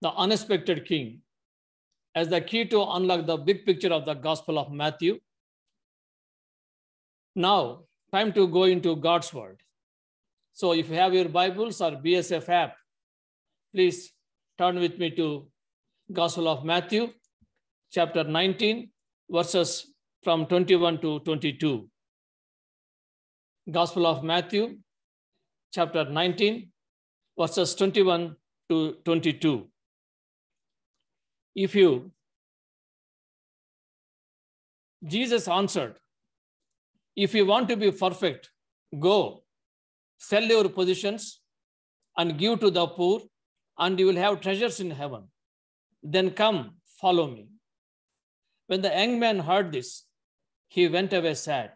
the unexpected king, as the key to unlock the big picture of the Gospel of Matthew. Now, time to go into God's Word. So, if you have your Bibles or BSF app, please turn with me to Gospel of Matthew, chapter 19, verses from 21 to 22. Gospel of Matthew, chapter 19, verses 21 to 22. If you, Jesus answered, if you want to be perfect, go, sell your positions and give to the poor, and you will have treasures in heaven. Then come, follow me. When the young man heard this, he went away sad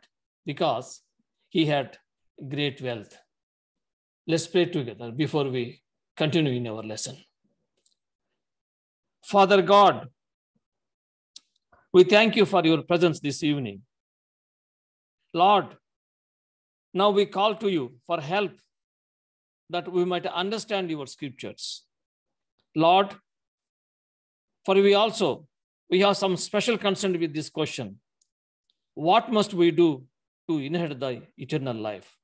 because he had great wealth. Let's pray together before we continue in our lesson. Father God, we thank you for your presence this evening. Lord, now we call to you for help that we might understand your scriptures. Lord, for we also we have some special concern with this question. What must we do to inherit the eternal life?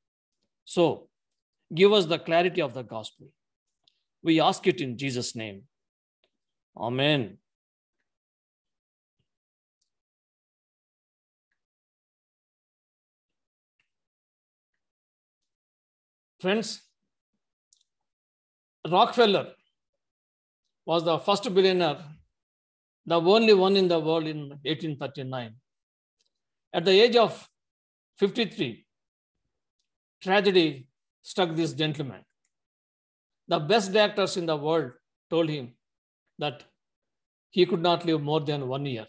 So give us the clarity of the gospel. We ask it in Jesus' name. Amen. Friends, Rockefeller was the first billionaire, the only one in the world in 1839. At the age of 53, tragedy struck this gentleman. The best doctors in the world told him that he could not live more than one year.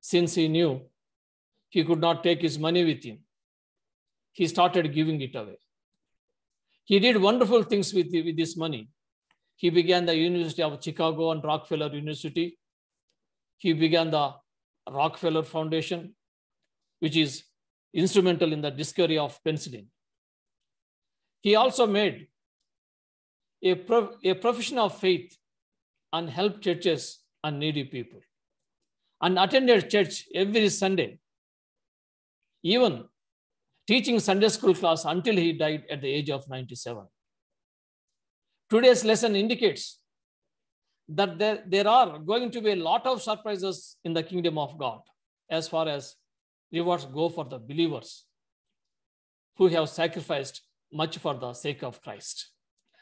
Since he knew he could not take his money with him, he started giving it away. He did wonderful things with, with this money. He began the University of Chicago and Rockefeller University. He began the Rockefeller Foundation, which is instrumental in the discovery of penicillin. He also made a, a profession of faith and helped churches and needy people and attended church every Sunday, even teaching Sunday school class until he died at the age of 97. Today's lesson indicates that there, there are going to be a lot of surprises in the kingdom of God as far as rewards go for the believers who have sacrificed much for the sake of Christ.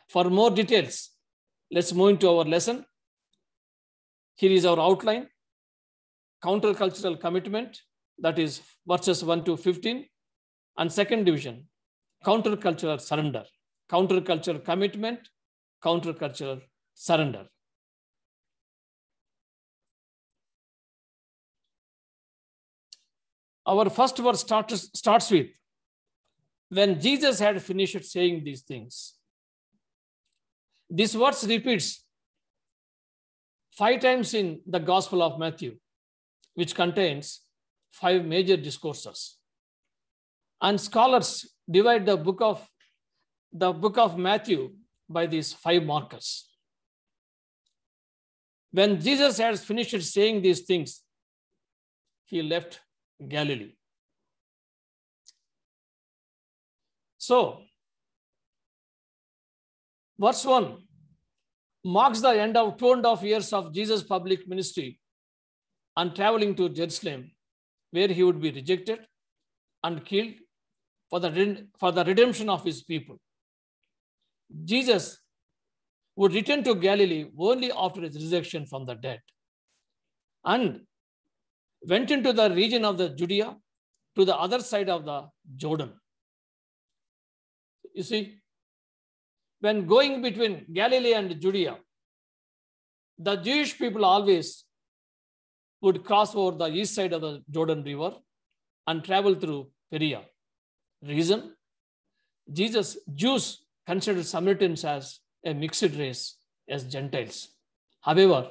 For more details, let's move into our lesson. Here is our outline countercultural commitment, that is verses 1 to 15, and second division countercultural surrender, countercultural commitment, countercultural surrender. Our first verse starts, starts with when Jesus had finished saying these things. This verse repeats five times in the Gospel of Matthew, which contains five major discourses. And scholars divide the book of the book of Matthew by these five markers. When Jesus has finished saying these things, he left Galilee. So, verse 1 marks the end of two and a half years of Jesus' public ministry and traveling to Jerusalem, where he would be rejected and killed for the, for the redemption of his people. Jesus would return to Galilee only after his resurrection from the dead and went into the region of the Judea to the other side of the Jordan. You see, when going between Galilee and Judea, the Jewish people always would cross over the east side of the Jordan River and travel through Perea. Reason? Jesus, Jews considered Samaritans as a mixed race, as Gentiles. However,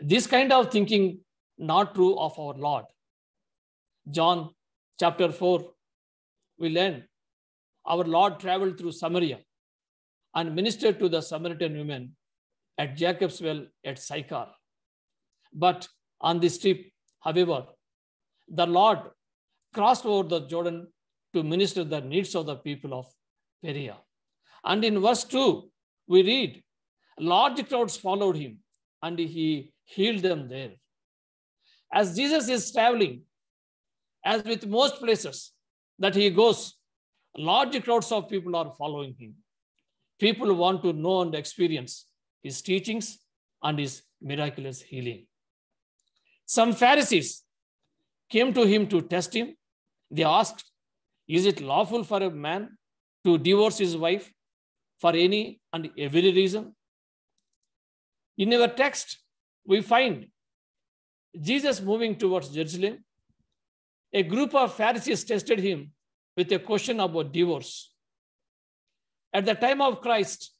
this kind of thinking not true of our Lord. John chapter 4, we learn our Lord traveled through Samaria and ministered to the Samaritan women at Jacob's well at Sychar. But on this trip, however, the Lord crossed over the Jordan to minister the needs of the people of Perea. And in verse 2, we read, large crowds followed him and he healed them there. As Jesus is traveling, as with most places that he goes, large crowds of people are following him. People want to know and experience his teachings and his miraculous healing. Some Pharisees came to him to test him. They asked, Is it lawful for a man to divorce his wife for any and every reason? In our text, we find Jesus moving towards Jerusalem. A group of Pharisees tested him with a question about divorce. At the time of Christ,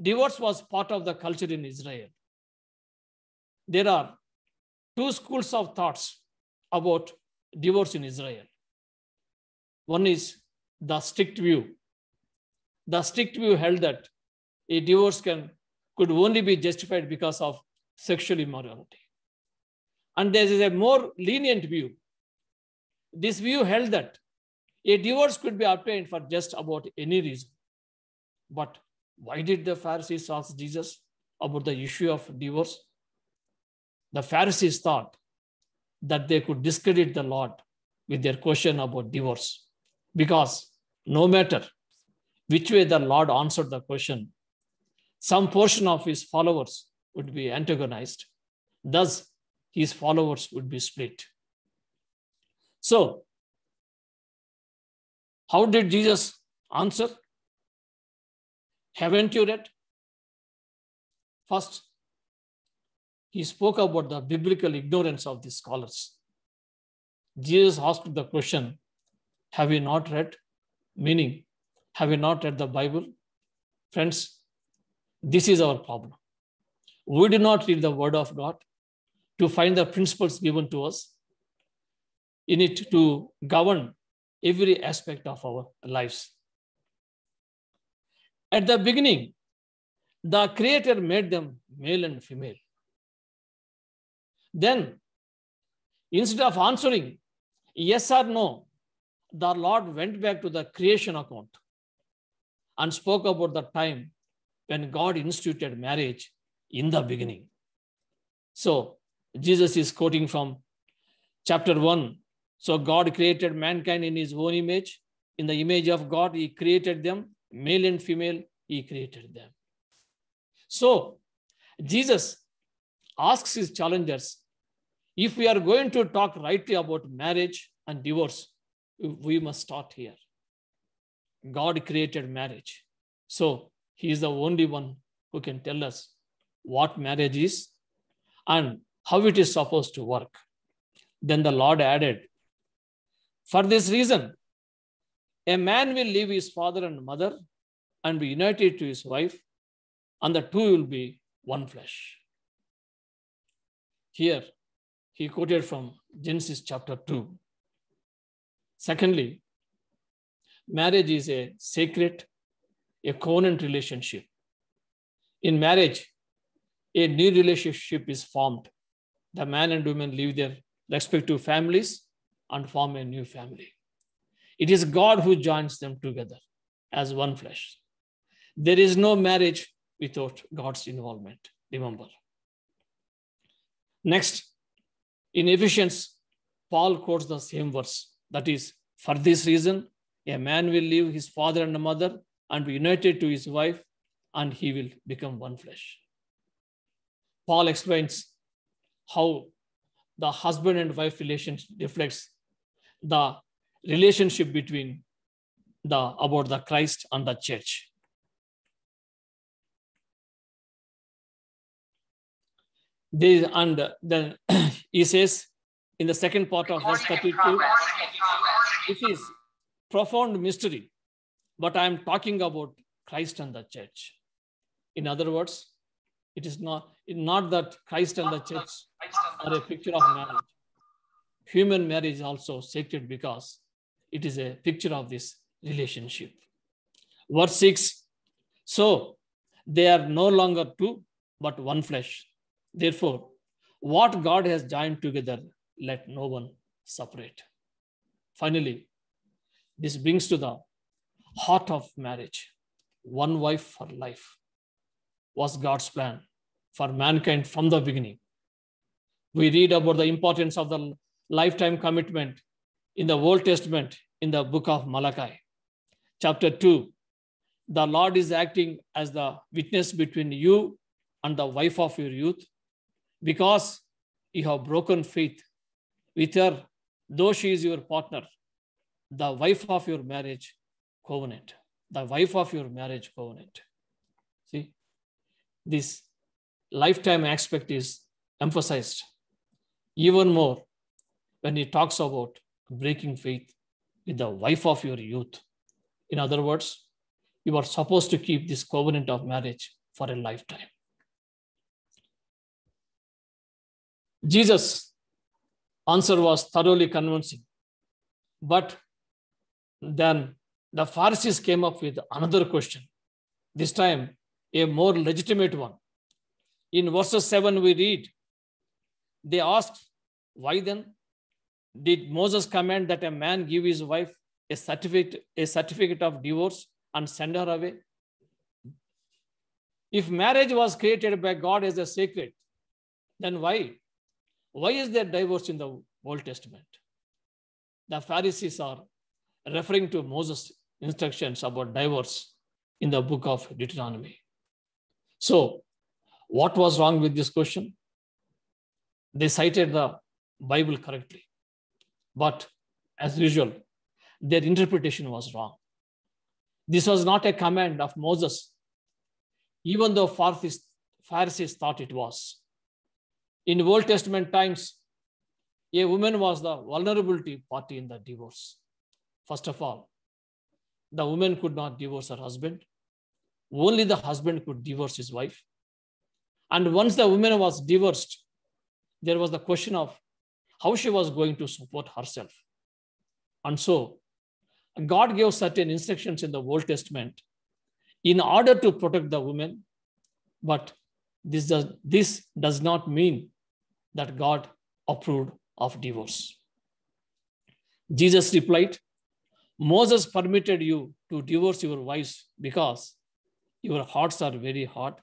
divorce was part of the culture in Israel. There are two schools of thoughts about divorce in Israel. One is the strict view. The strict view held that a divorce can could only be justified because of sexual immorality. And there is a more lenient view. This view held that a divorce could be obtained for just about any reason. But why did the Pharisees ask Jesus about the issue of divorce? The Pharisees thought that they could discredit the Lord with their question about divorce because no matter which way the Lord answered the question, some portion of his followers would be antagonized. Thus, his followers would be split. So, how did Jesus answer? Haven't you read? First, he spoke about the biblical ignorance of the scholars. Jesus asked the question, Have you not read? Meaning, have you not read the Bible? Friends, this is our problem. We do not read the Word of God to find the principles given to us in it to govern every aspect of our lives. At the beginning, the Creator made them male and female. Then, instead of answering yes or no, the Lord went back to the creation account and spoke about the time when God instituted marriage in the beginning. So, Jesus is quoting from chapter 1. So, God created mankind in his own image. In the image of God, he created them, male and female, he created them. So, Jesus asks his challengers if we are going to talk rightly about marriage and divorce, we must start here. God created marriage. So, he is the only one who can tell us what marriage is and how it is supposed to work. Then the Lord added, For this reason, a man will leave his father and mother and be united to his wife, and the two will be one flesh. Here, he quoted from Genesis chapter 2. Secondly, marriage is a sacred a covenant relationship. In marriage, a new relationship is formed. The man and woman leave their respective families and form a new family. It is God who joins them together as one flesh. There is no marriage without God's involvement. Remember. Next, in Ephesians, Paul quotes the same verse. That is, for this reason, a man will leave his father and mother and be united to his wife, and he will become one flesh. Paul explains how the husband and wife relationship reflects the relationship between the about the Christ and the church. This, and then he says in the second part of verse 32, this is profound mystery but I am talking about Christ and the church. In other words, it is not, not that Christ and the church are a picture of marriage. Human marriage is also sacred because it is a picture of this relationship. Verse 6 So they are no longer two, but one flesh. Therefore, what God has joined together, let no one separate. Finally, this brings to the heart of marriage one wife for life was God's plan for mankind from the beginning. We read about the importance of the lifetime commitment in the Old Testament in the book of Malachi. Chapter 2 The Lord is acting as the witness between you and the wife of your youth because you have broken faith with her, though she is your partner, the wife of your marriage covenant. The wife of your marriage covenant. See, this lifetime aspect is emphasized even more when he talks about breaking faith with the wife of your youth. In other words, you are supposed to keep this covenant of marriage for a lifetime. Jesus' answer was thoroughly convincing. But then the Pharisees came up with another question, this time a more legitimate one. In verses 7, we read, they asked, Why then did Moses command that a man give his wife a certificate, a certificate of divorce and send her away? If marriage was created by God as a sacred, then why? Why is there divorce in the Old Testament? The Pharisees are referring to Moses' instructions about divorce in the book of Deuteronomy. So, what was wrong with this question? They cited the Bible correctly. But as usual, their interpretation was wrong. This was not a command of Moses, even though Pharisees thought it was. In Old Testament times, a woman was the vulnerability party in the divorce. First of all, the woman could not divorce her husband. Only the husband could divorce his wife. And once the woman was divorced, there was the question of how she was going to support herself. And so God gave certain instructions in the Old Testament in order to protect the woman. But this does, this does not mean that God approved of divorce. Jesus replied, Moses permitted you to divorce your wives because your hearts are very hard.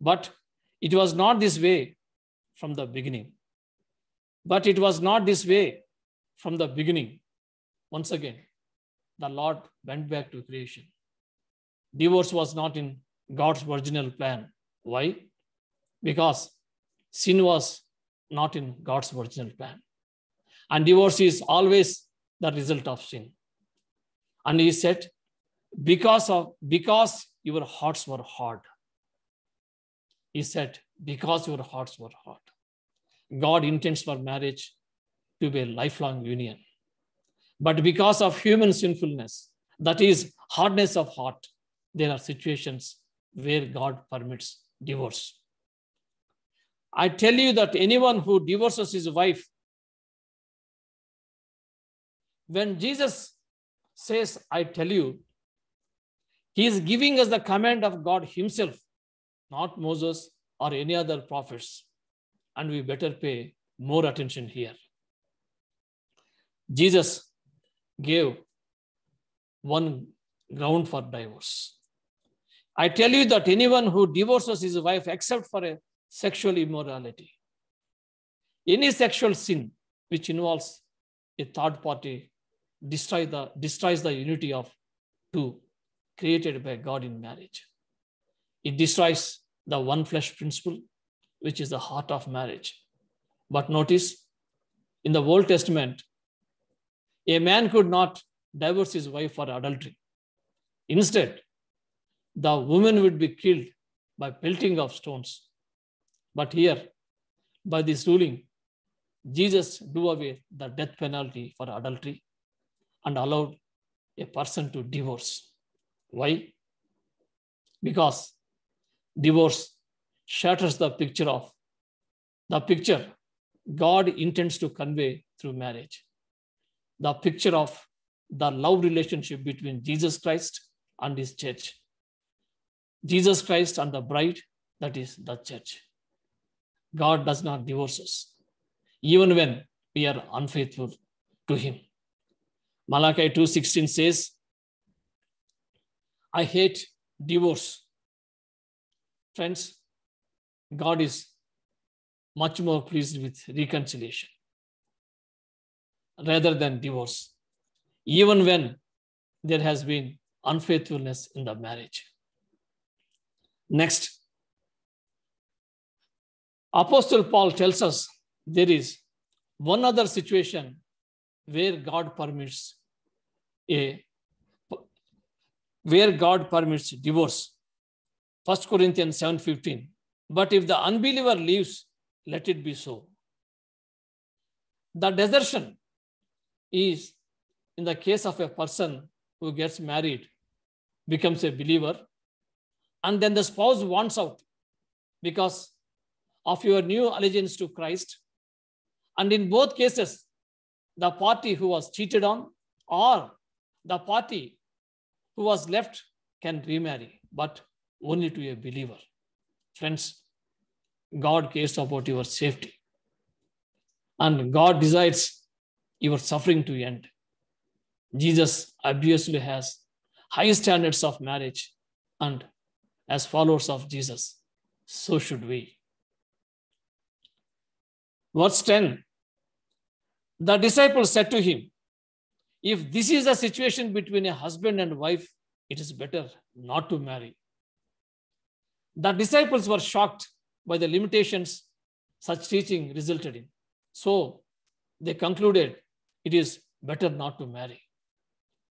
But it was not this way from the beginning. But it was not this way from the beginning. Once again, the Lord went back to creation. Divorce was not in God's original plan. Why? Because sin was not in God's original plan. And divorce is always the result of sin. And he said, because of because your hearts were hard. He said, because your hearts were hard. God intends for marriage to be a lifelong union. But because of human sinfulness, that is hardness of heart, there are situations where God permits divorce. I tell you that anyone who divorces his wife, when Jesus says, I tell you, he is giving us the command of God Himself, not Moses or any other prophets and we better pay more attention here. Jesus gave one ground for divorce. I tell you that anyone who divorces his wife except for a sexual immorality, any sexual sin which involves a third party destroys the, destroys the unity of two created by God in marriage. It destroys the one flesh principle which is the heart of marriage. But notice in the Old Testament, a man could not divorce his wife for adultery. Instead, the woman would be killed by pelting of stones. But here, by this ruling, Jesus do away the death penalty for adultery and allowed a person to divorce. Why? Because divorce shatters the picture of the picture God intends to convey through marriage. The picture of the love relationship between Jesus Christ and his church. Jesus Christ and the bride that is the church. God does not divorce us, even when we are unfaithful to Him. Malachi 2:16 says, I hate divorce. Friends, God is much more pleased with reconciliation rather than divorce, even when there has been unfaithfulness in the marriage. Next, Apostle Paul tells us there is one other situation where God permits a where God permits divorce. 1 Corinthians 7:15. But if the unbeliever leaves, let it be so. The desertion is in the case of a person who gets married, becomes a believer, and then the spouse wants out because of your new allegiance to Christ. And in both cases, the party who was cheated on or the party who was left can remarry, but only to a believer. Friends, God cares about your safety. And God desires your suffering to end. Jesus obviously has high standards of marriage, and as followers of Jesus, so should we. Verse 10 The disciples said to him, If this is a situation between a husband and wife, it is better not to marry. The disciples were shocked by the limitations such teaching resulted in. So they concluded it is better not to marry.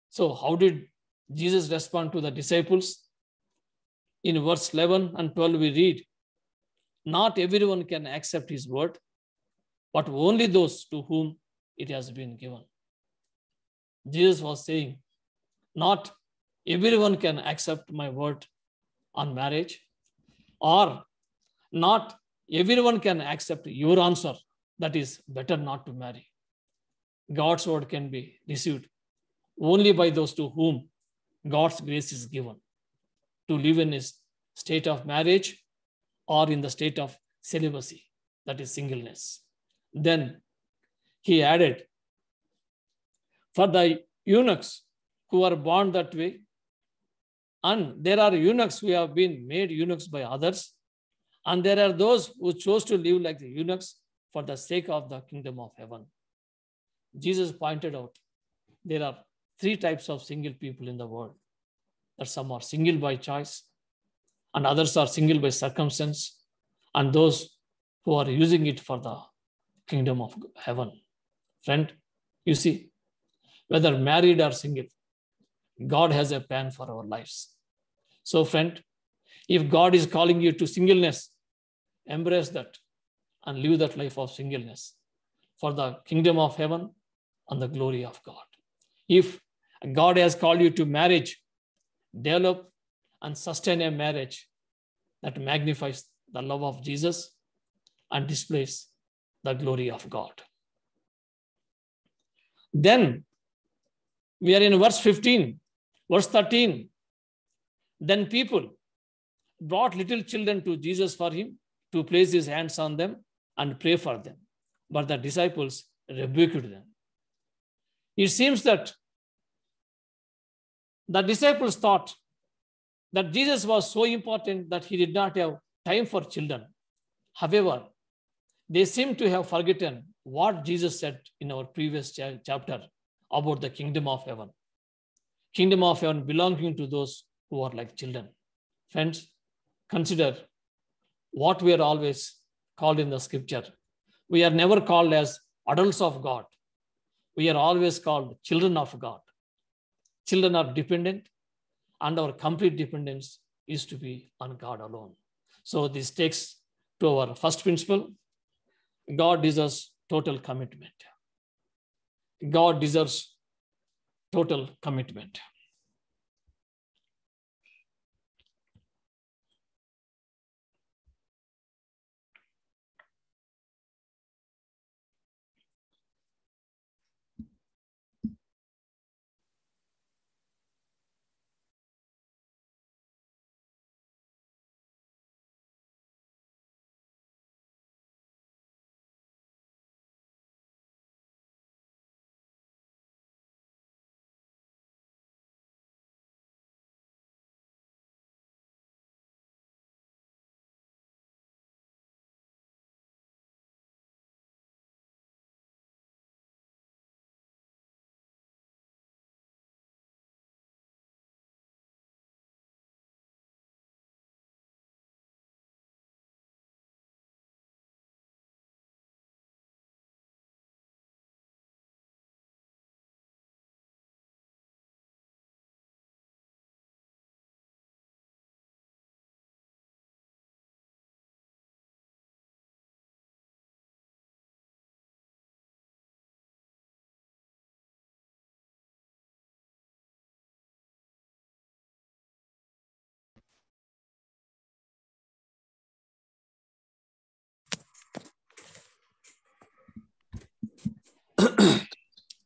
So, how did Jesus respond to the disciples? In verse 11 and 12, we read, Not everyone can accept his word, but only those to whom it has been given. Jesus was saying, Not everyone can accept my word on marriage, or not everyone can accept your answer that is better not to marry. God's word can be received only by those to whom God's grace is given to live in his state of marriage or in the state of celibacy, that is singleness. Then he added, For the eunuchs who are born that way, and there are eunuchs who have been made eunuchs by others, and there are those who chose to live like the eunuchs for the sake of the kingdom of heaven. Jesus pointed out there are three types of single people in the world. That some are single by choice, and others are single by circumstance, and those who are using it for the kingdom of heaven. Friend, you see, whether married or single, God has a plan for our lives. So, friend, if God is calling you to singleness, embrace that and live that life of singleness for the kingdom of heaven and the glory of God. If God has called you to marriage, develop and sustain a marriage that magnifies the love of Jesus and displays the glory of God. Then we are in verse 15, verse 13. Then people brought little children to Jesus for him to place his hands on them and pray for them. But the disciples rebuked them. It seems that the disciples thought that Jesus was so important that he did not have time for children. However, they seem to have forgotten what Jesus said in our previous chapter about the kingdom of heaven. Kingdom of heaven belonging to those who are like children. Friends, consider what we are always called in the scripture. We are never called as adults of God. We are always called children of God. Children are dependent, and our complete dependence is to be on God alone. So, this takes to our first principle God deserves total commitment. God deserves total commitment.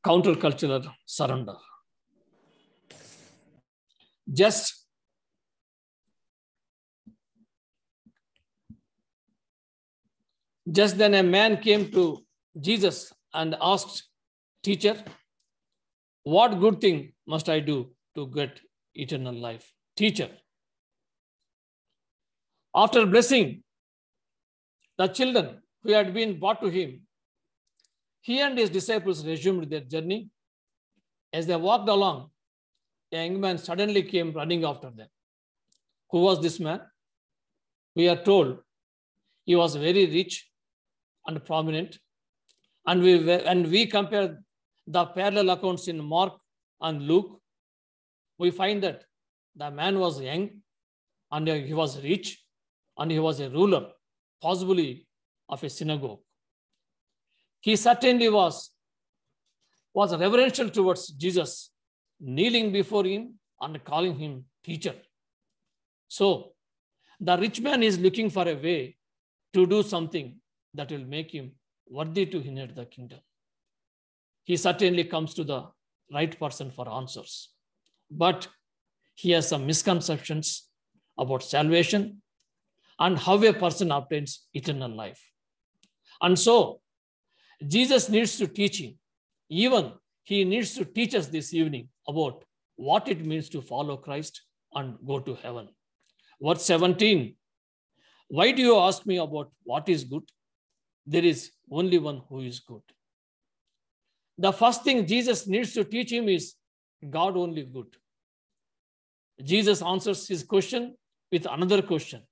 Countercultural surrender. Just just then a man came to Jesus and asked, Teacher, what good thing must I do to get eternal life? Teacher. After blessing the children who had been brought to him, he and his disciples resumed their journey. As they walked along, a young man suddenly came running after them. Who was this man? We are told he was very rich and prominent. And we, and we compare the parallel accounts in Mark and Luke, we find that the man was young and he was rich and he was a ruler, possibly of a synagogue. He certainly was, was reverential towards Jesus, kneeling before him and calling him teacher. So the rich man is looking for a way to do something that will make him worthy to inherit the kingdom. He certainly comes to the right person for answers. But he has some misconceptions about salvation and how a person obtains eternal life. And so, Jesus needs to teach him. Even he needs to teach us this evening about what it means to follow Christ and go to heaven. Verse 17 Why do you ask me about what is good? There is only one who is good. The first thing Jesus needs to teach him is God only good. Jesus answers his question with another question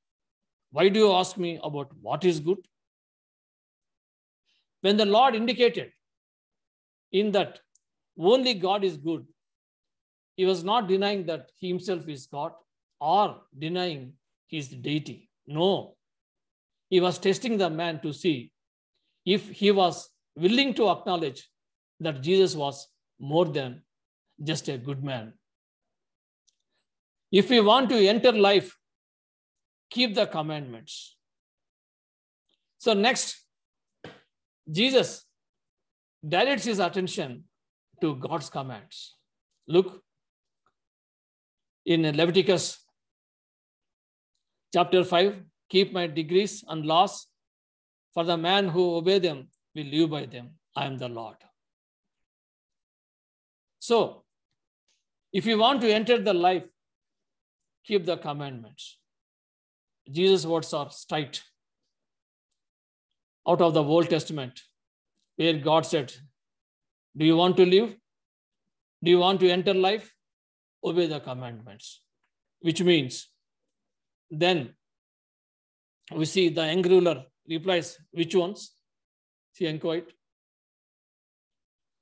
Why do you ask me about what is good? When the Lord indicated in that only God is good, he was not denying that he himself is God or denying his deity. No. He was testing the man to see if he was willing to acknowledge that Jesus was more than just a good man. If we want to enter life, keep the commandments. So, next, Jesus directs his attention to God's commands. Look in Leviticus chapter 5 keep my decrees and laws, for the man who obey them will live by them. I am the Lord. So, if you want to enter the life, keep the commandments. Jesus' words are straight out of the Old Testament, where God said, Do you want to live? Do you want to enter life? Obey the commandments. Which means, then we see the young ruler replies, Which ones? He inquired.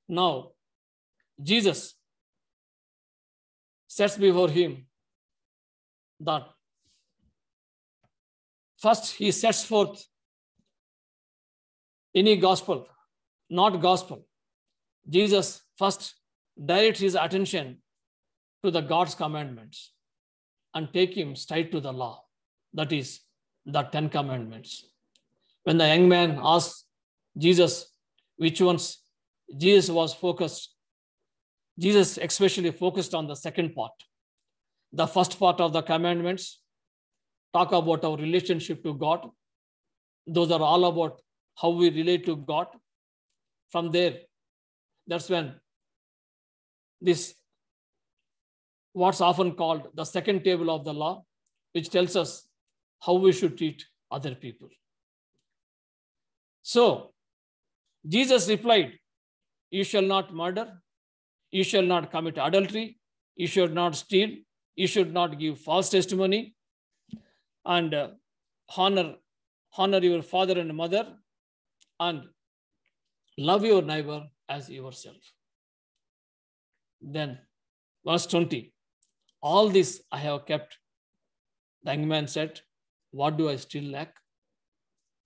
Now, Jesus sets before him that first he sets forth any gospel, not gospel. Jesus first directs his attention to the God's commandments and take him straight to the law, that is, the Ten Commandments. When the young man asked Jesus which ones, Jesus was focused Jesus especially focused on the second part. The first part of the commandments talk about our relationship to God. Those are all about how we relate to God. From there, that's when this, what's often called the second table of the law, which tells us how we should treat other people. So, Jesus replied, You shall not murder, you shall not commit adultery, you should not steal, you should not give false testimony, and uh, honor, honor your father and mother, and love your neighbor as yourself. Then, verse 20, all this I have kept. The young man said, What do I still lack?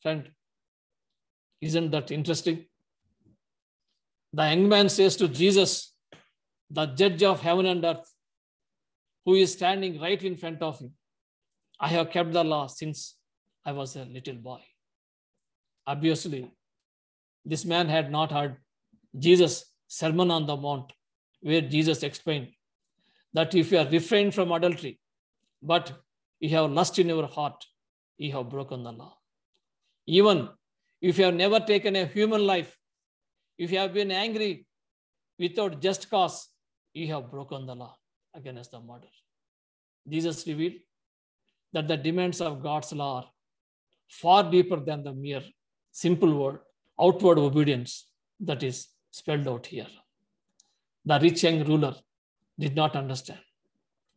Friend, isn't that interesting? The young man says to Jesus, the judge of heaven and earth, who is standing right in front of him. I have kept the law since I was a little boy. Obviously, this man had not heard Jesus Sermon on the Mount, where Jesus explained that if you are refrained from adultery, but you have lust in your heart, you have broken the law. Even if you have never taken a human life, if you have been angry without just cause, you have broken the law against the murder. Jesus revealed that the demands of God's law are far deeper than the mere simple word, outward obedience that is spelled out here. The rich young ruler did not understand.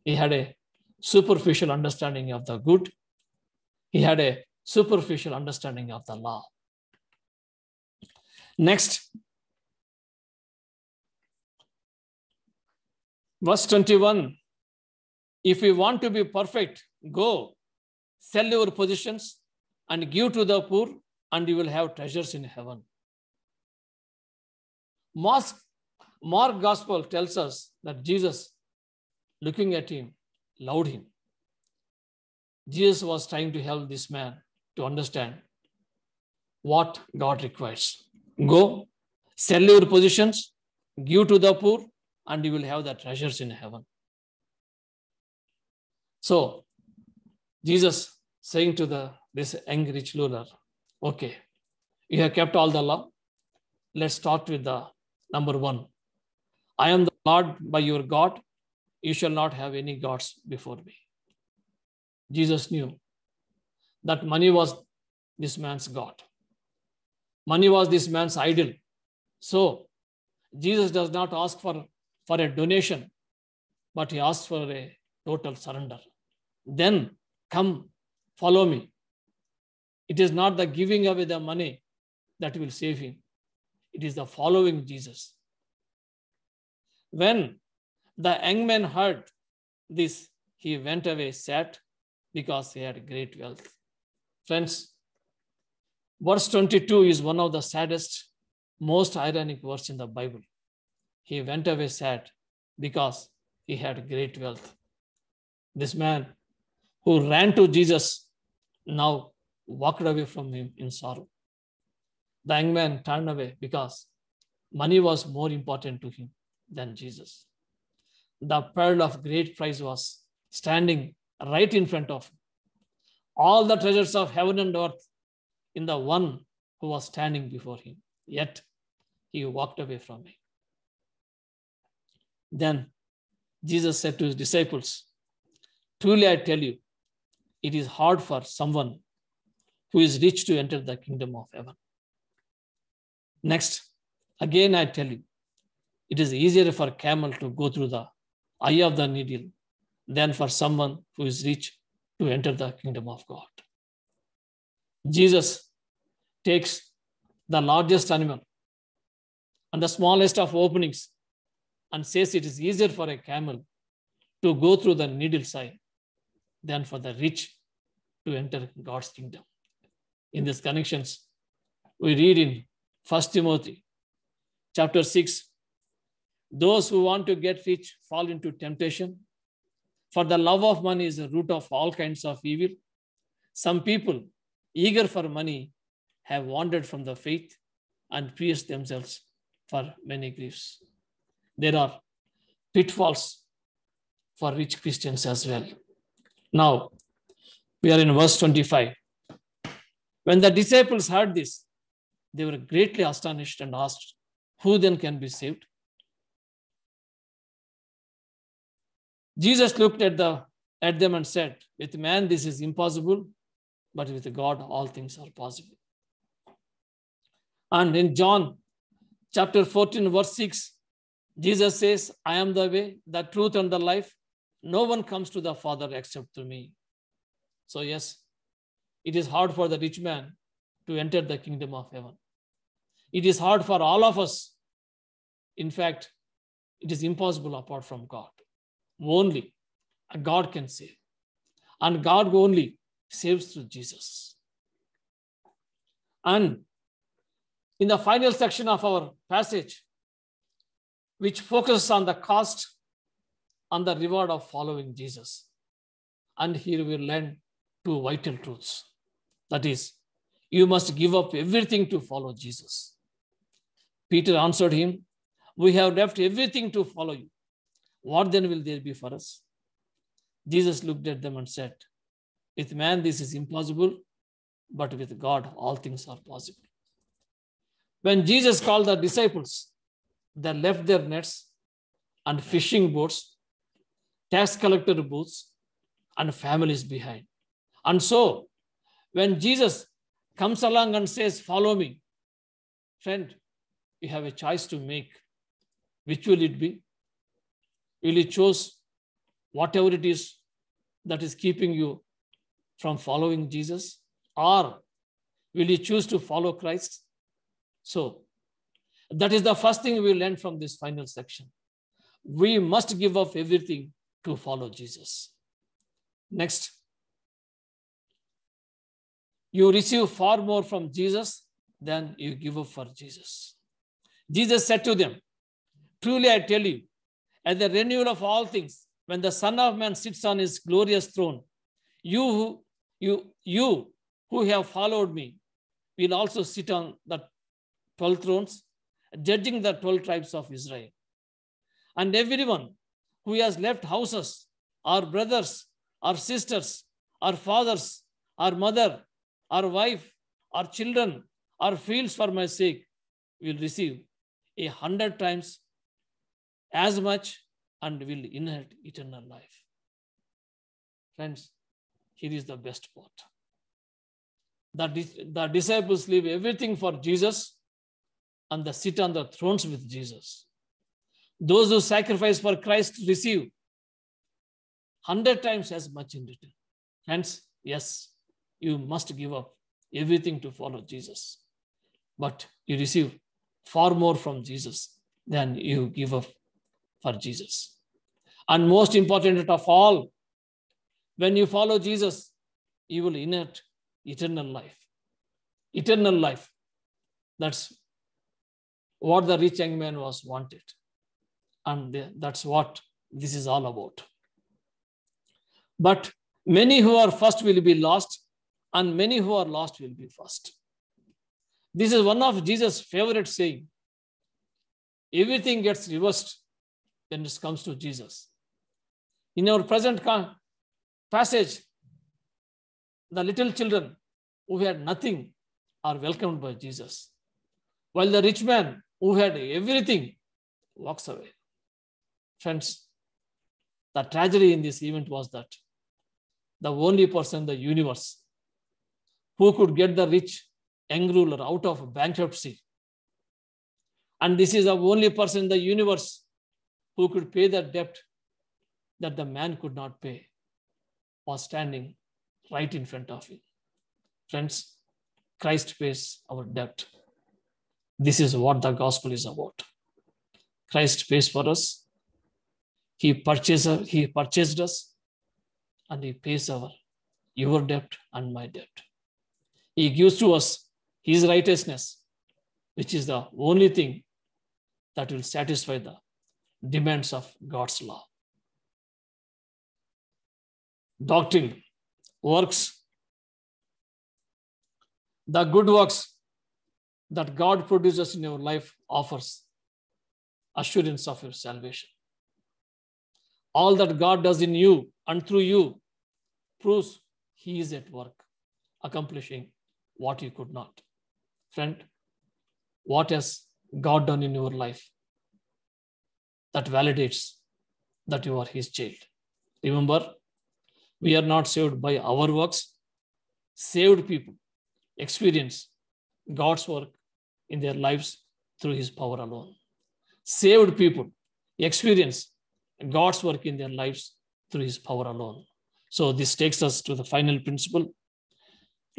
He had a superficial understanding of the good, he had a superficial understanding of the law. Next, verse 21 if you want to be perfect, go sell your positions and give to the poor, and you will have treasures in heaven. Mark, Mark Gospel tells us that Jesus, looking at him, loved him. Jesus was trying to help this man to understand what God requires. Go, sell your positions, give to the poor, and you will have the treasures in heaven. So, Jesus saying to the this angry ruler, okay, you have kept all the law. Let's start with the number one. I am the Lord by your God. You shall not have any gods before me. Jesus knew that money was this man's God. Money was this man's idol. So Jesus does not ask for, for a donation, but he asks for a total surrender. Then come, follow me. It is not the giving away the money that will save him, it is the following Jesus. When the young man heard this, he went away sad because he had great wealth. Friends, verse 22 is one of the saddest, most ironic verse in the Bible. He went away sad because he had great wealth. This man who ran to Jesus now walked away from him in sorrow. The young man turned away because money was more important to him than Jesus. The pearl of great price was standing right in front of him. All the treasures of heaven and earth in the one who was standing before him. Yet he walked away from him. Then Jesus said to his disciples, Truly I tell you, it is hard for someone who is rich to enter the kingdom of heaven. Next, again I tell you, it is easier for a camel to go through the eye of the needle than for someone who is rich to enter the kingdom of God. Jesus takes the largest animal and the smallest of openings and says it is easier for a camel to go through the needle side than for the rich to enter God's kingdom. In these connections, we read in 1 Timothy chapter 6 those who want to get rich fall into temptation, for the love of money is the root of all kinds of evil. Some people, eager for money, have wandered from the faith and pierced themselves for many griefs. There are pitfalls for rich Christians as well. Now, we are in verse 25. When the disciples heard this, they were greatly astonished and asked, Who then can be saved? Jesus looked at, the, at them and said, With man this is impossible, but with God all things are possible. And in John chapter 14, verse 6, Jesus says, I am the way, the truth, and the life. No one comes to the Father except through me. So, yes, it is hard for the rich man to enter the kingdom of heaven. It is hard for all of us. In fact, it is impossible apart from God. Only God can save. And God only saves through Jesus. And in the final section of our passage, which focuses on the cost and the reward of following Jesus. And here we learn two vital truths. That is, you must give up everything to follow Jesus. Peter answered him, We have left everything to follow you. What then will there be for us? Jesus looked at them and said, With man, this is impossible, but with God, all things are possible. When Jesus called the disciples, they left their nets and fishing boats, tax collector booths, and families behind. And so, when Jesus comes along and says, Follow me, friend, you have a choice to make. Which will it be? Will you choose whatever it is that is keeping you from following Jesus? Or will you choose to follow Christ? So, that is the first thing we learn from this final section. We must give up everything to follow Jesus. Next, you receive far more from Jesus than you give up for Jesus. Jesus said to them, Truly I tell you, at the renewal of all things, when the Son of Man sits on his glorious throne, you, who, you, you who have followed me will also sit on the 12 thrones, judging the 12 tribes of Israel. And everyone who has left houses, our brothers, our sisters, our fathers, our mother, our wife, our children, our fields for my sake will receive a hundred times as much and will inherit eternal life. Friends, here is the best part. The, the disciples leave everything for Jesus and they sit on the thrones with Jesus. Those who sacrifice for Christ receive hundred times as much in return. Hence, yes, you must give up everything to follow Jesus. But you receive far more from Jesus than you give up for Jesus. And most important of all, when you follow Jesus, you will inherit eternal life. Eternal life. That's what the rich young man was wanted. And that's what this is all about. But many who are first will be lost, and many who are lost will be first. This is one of Jesus' favorite saying. Everything gets reversed when it comes to Jesus. In our present passage, the little children who had nothing are welcomed by Jesus, while the rich man who had everything walks away. Friends, the tragedy in this event was that the only person in the universe who could get the rich young ruler out of bankruptcy. And this is the only person in the universe who could pay the debt that the man could not pay, was standing right in front of him. Friends, Christ pays our debt. This is what the gospel is about. Christ pays for us. He purchased, he purchased us and he pays our your debt and my debt. He gives to us his righteousness, which is the only thing that will satisfy the demands of God's law. Doctrine, works, the good works that God produces in your life offers assurance of your salvation. All that God does in you and through you proves He is at work, accomplishing what you could not. Friend, what has God done in your life that validates that you are His child? Remember, we are not saved by our works. Saved people experience God's work in their lives through His power alone. Saved people experience God's work in their lives through His power alone. So, this takes us to the final principle.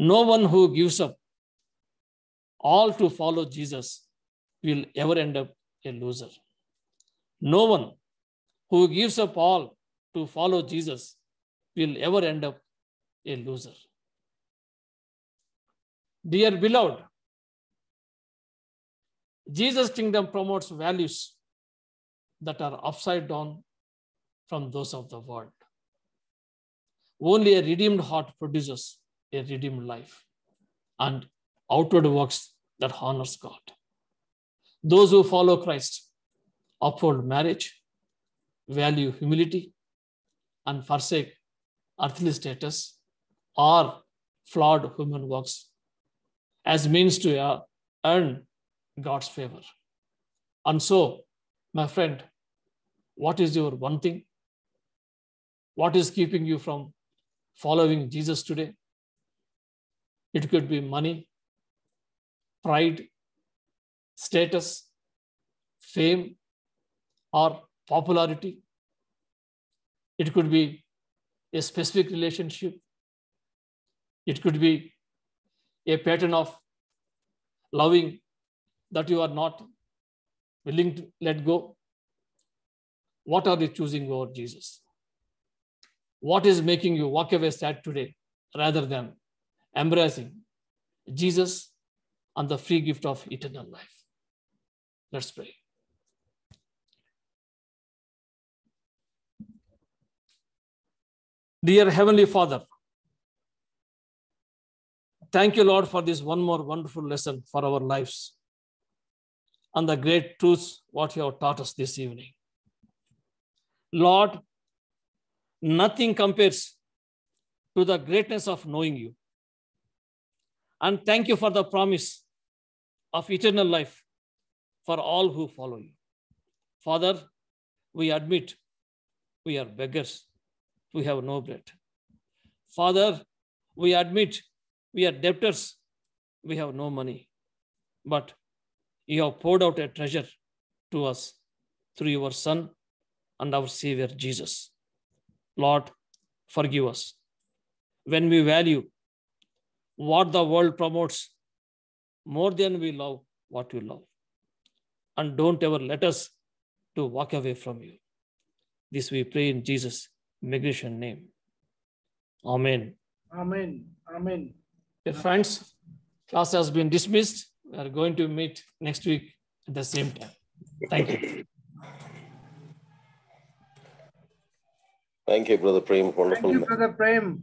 No one who gives up all to follow Jesus will ever end up a loser. No one who gives up all to follow Jesus will ever end up a loser. Dear beloved, Jesus' kingdom promotes values that are upside down from those of the world. Only a redeemed heart produces a redeemed life and outward works that honors God. Those who follow Christ uphold marriage, value humility, and forsake earthly status or flawed human works as means to earn God's favor. And so, my friend, what is your one thing? What is keeping you from following Jesus today? It could be money, pride, status, fame, or popularity. It could be a specific relationship. It could be a pattern of loving that you are not willing to let go. What are you choosing over Jesus? What is making you walk away sad today rather than embracing Jesus and the free gift of eternal life? Let's pray. Dear Heavenly Father, thank you, Lord, for this one more wonderful lesson for our lives and the great truths what you have taught us this evening. Lord, nothing compares to the greatness of knowing you. And thank you for the promise of eternal life for all who follow you. Father, we admit we are beggars we have no bread. Father, we admit we are debtors, we have no money. But you have poured out a treasure to us through your Son and our Savior Jesus. Lord, forgive us. When we value what the world promotes more than we love what you love. And don't ever let us to walk away from you. This we pray in Jesus' magnificent name. Amen. Amen. Amen. Dear friends, class has been dismissed. We are going to meet next week at the same time. Thank you. Thank you, Brother Prem. Wonderful. Thank Wonderful. you, Brother Prem.